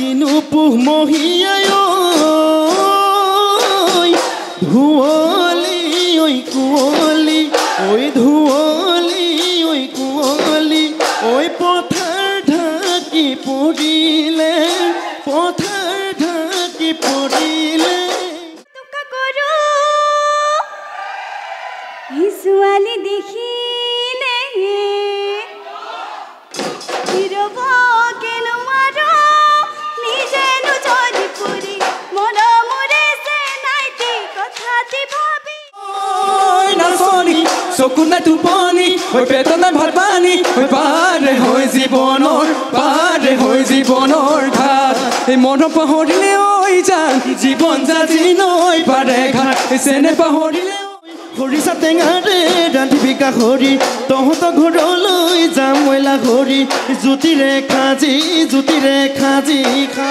কিনো পুহ মহিয়াই ধুৱলি ঐ কুঁৱলি ঐ ধুৱলি ঐ কুঁৱলি ঐ পথাৰ ঢাকি পৰিলে পথাৰ ঢাকি পৰিলে টুকা কৰো ই ছোৱালী দেখিলে চকু নাই টোপনি ঐ পেটত নাই ভাত পানী ঐ পাৰে হৈ জীৱনৰ পাৰে হৈ জীৱনৰ ঘাট। এই মন পাহৰিলে ঐ যান জীৱন যাজি নৈ পাৰে ঘাট। চেনে পাহৰিলে খৰিচা টেঙাৰে ৰান্ধিবি গাহৰি তহঁতৰ ঘৰলৈ যাম মইলা ঘৰি। জ্যোতিৰে খাজি জ্যোতিৰে খাজি খা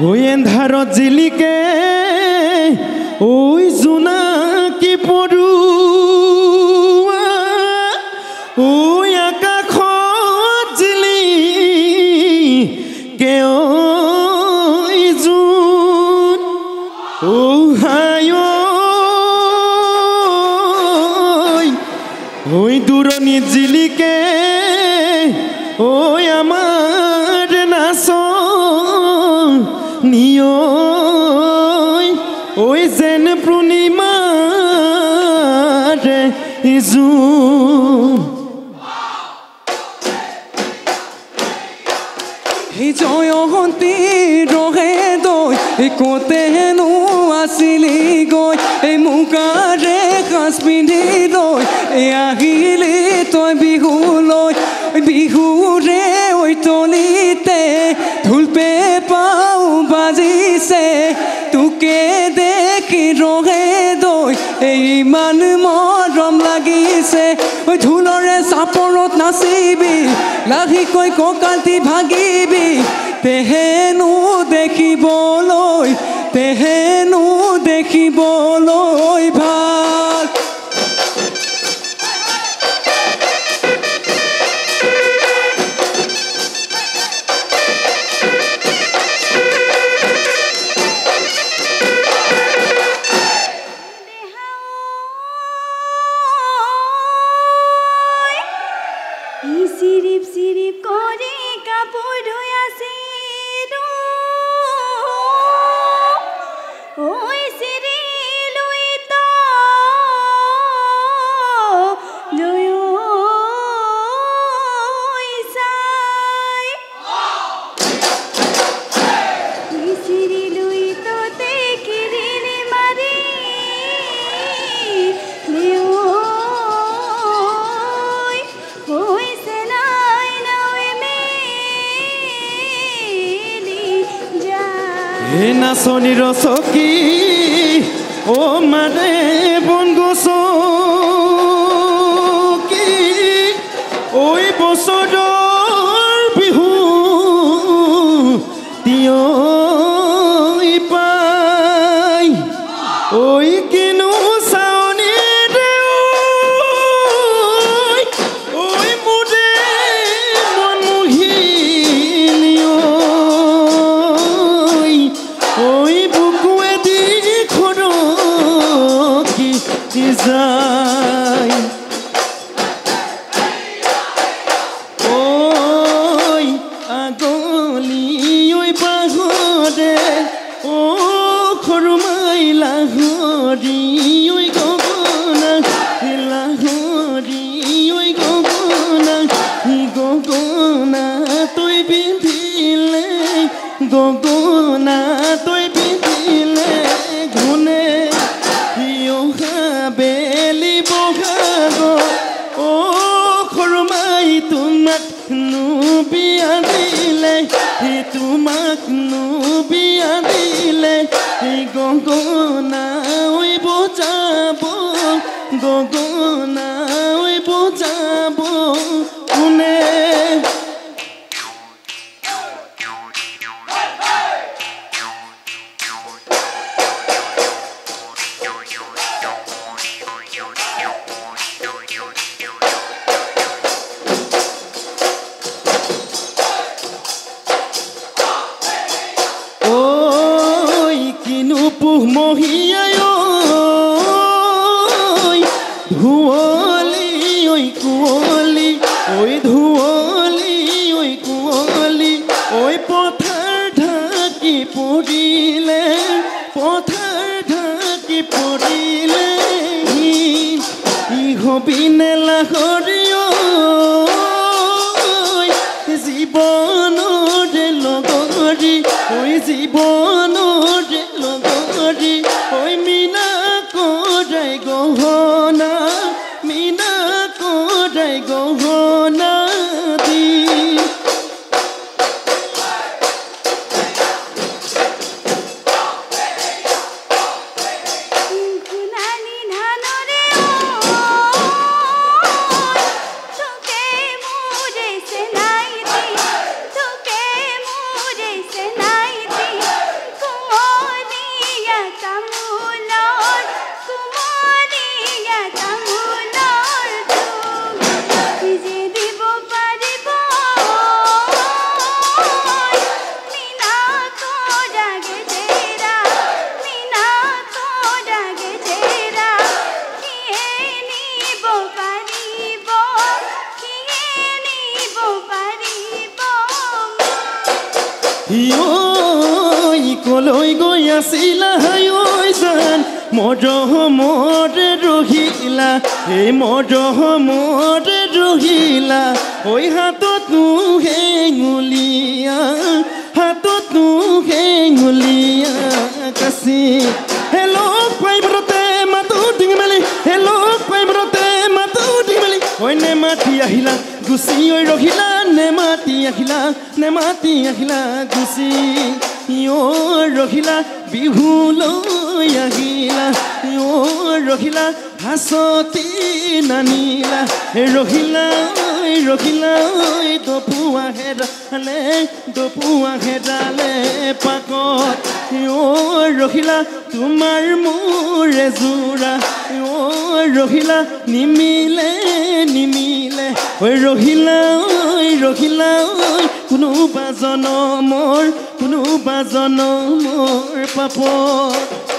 ওই এন্ধার জিলিকে ওই জোনাকী পৰুৱা বিহুৰে ঐ তলিতে ঢোল পেঁপাও বাজিছে। তোকে দেখি ৰহে দৈ এই ইমান মৰম লাগিছে। ঐ ঢোলৰে চাপৰত নাচিবি লাহিকৈ কঁকালটি ভাগিবি। তেহেনো দেখিবলৈ তেহেনো Jesus. বিয়া দিলে গগনা ওই বোঝাব গগনা ওই বোঝাব কোনে পৰিলে পথাৰ ঢাকি পৰিলে ই হবিনে লাহৰিয় মৰমৰে ৰহিলা এই মৰমৰে ৰহিলা। ঐ হাতত হেঙুলীয়া হাতত হেঙুলীয়া কাচি। হেল্ল' পাইবৰতে মাতো ডিঙি মেলি হেল্ল' পাইবৰতে মাতো ডিঙি মেলি। ঐ নেমাতি আহিলা গুচি ঐ ৰহিলা নেমাতি আহিলা নেমাতি আহিলা গুচি। ঐ ৰহিলা বিহুলৈ আহিলা ঐ ৰহিলা হাঁচতি নানিলা হে ৰহিলা ঐ দপুৱা হেৰালে দপুৱা হেৰালে পাকত। ঐ ৰহিলা তোমাৰ মোৰ এযোৰা ঐ ৰহিলা নিমিলে নিমিলে। ঐ ৰহিলা ঐ ৰহিলা ঐ কোনোবা জনমৰ কোনোবা জনমৰ পেপাতি।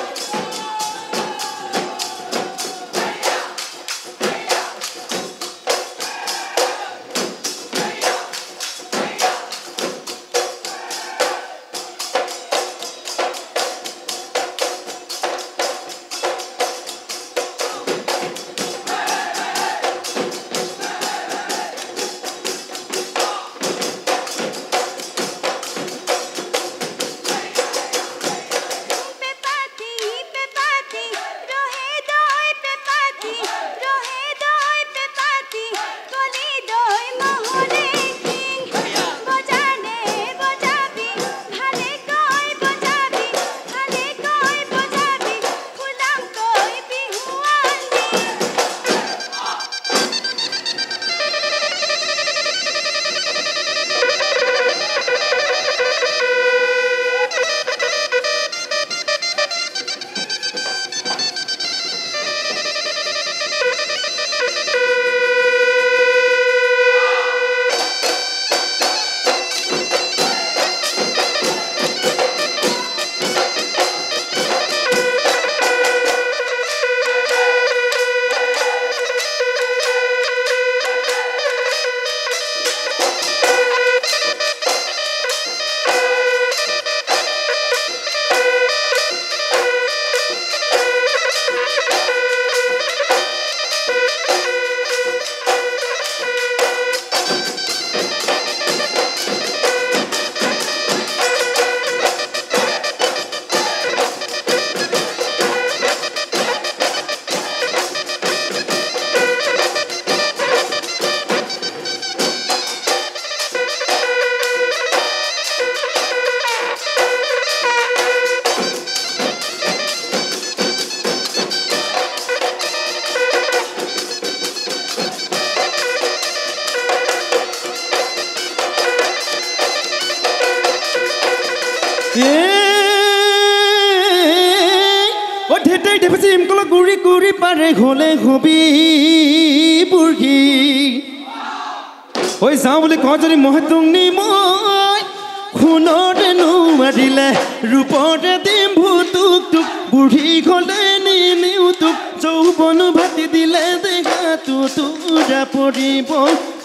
ঐ যাওঁ বুলি কওঁ যদি মই তোক নি মই সোণতে নোৱাৰিলে ৰূপতে দিম ভূতুক তোক বুঢ়ী গ'লে নিমিও তোক যৌৱন ভাতি দিলে দেহাটো তোৰা পৰিব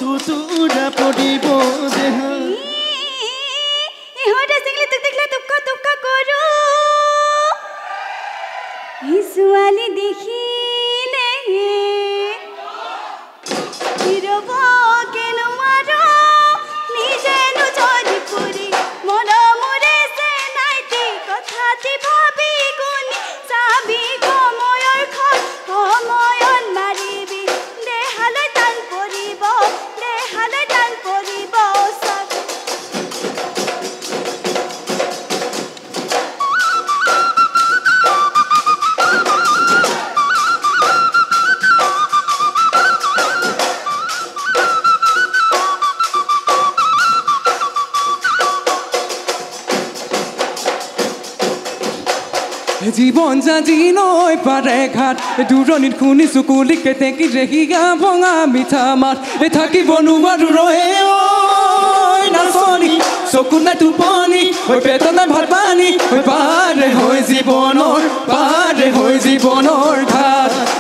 তোৰা পৰিব দেহা। ইহঁতে নৈ ঘাট দূৰণিত শুনিছো কুলিকে টেকি ৰেহিগা ভঙা মিঠা মাত। এ থাকিব ৰহে ঐ নাচনি চকু নাই টোপনি ভাত পানী পাৰে হৈ জীৱনৰ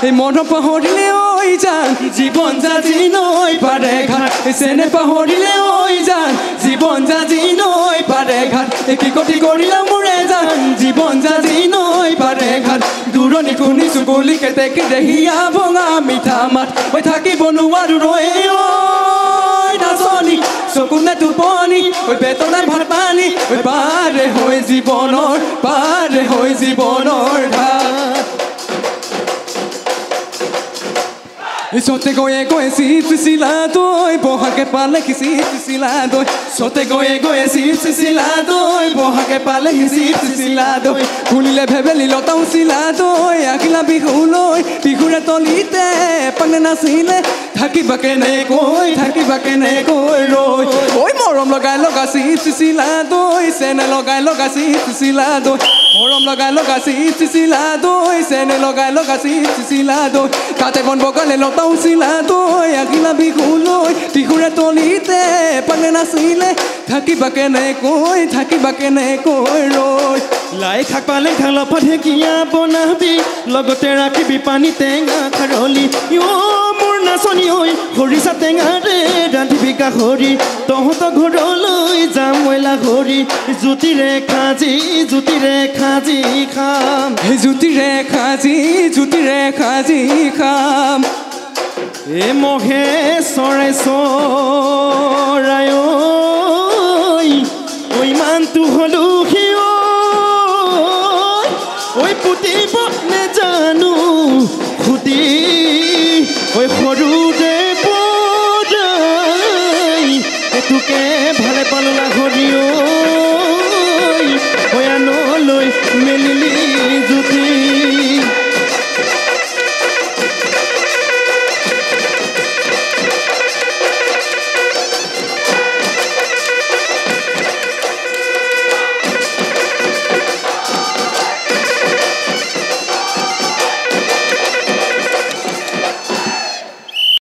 এই মন পাহৰিলে ঐ যান জীৱন জাজি নৈ পাৰে ঘাট। চেনে পাহৰিলে ঐ যান জীৱন জাজি নৈ পাৰে ঘাট। এই কি গতি কৰিলা মোৰে যান জীৱন জাজি নৈ পাৰে ঘাট। দূৰণি শুনিছো বুলি কেতেকে দেহিয়া ভঙা মিঠা মাত ঐ থাকিব নোৱাৰো ৰৈ ঐ নাচনি চকু নে টোপনি ঐ নাই ভাত পানী ঐ পাৰে হৈ জীৱনৰ পাৰে হৈ জীৱনৰ si sila doy Sote goye goye si sila doy boha que pale que si sila doy Kulile bebeli lota usila doy akila bihuloy bihura tolite pane nasile থাকি বাকে নে কৈ থাকি বাকে নে কৈ ৰৈ। ঐ মৰম লগাই লগা চিট চিচিলা দৈ চেনে লগাই লগা চিট চিচিলা দৈ। মৰম লগাই লগা চিট চিচিলা দৈ চেনে লগাই লগা চিট চিচিলা দৈ। কাতে বন বগালে লতাও চিলা দৈ আগিলা বিহু লৈ বিহুৰে তলিতে পানে নাচিলে। থাকিবা কেনে কৈ থাকিবা কেনে কৈ ৰৈ। লাই শাক পালেং খাং লফা ঢেকীয়া বনাবি লগতে ৰাখিবি পানী টেঙা খাৰলি। অ' মোৰ নাচনি ঐ খৰিচা টেঙাৰে ৰান্ধিবি গাহৰি তহঁতৰ ঘৰলৈ যাম মই লাহৰি জ্যোতিৰে খাজি জ্যোতিৰে খাজি খাম। এই জ্যোতিৰে খাজি জ্যোতিৰে খাজি খাম। এ মহে চৰাই চৰাই ঐ ইমানটো হলো সি ঐ পুতিব নেজানো tú